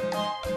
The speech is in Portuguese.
Música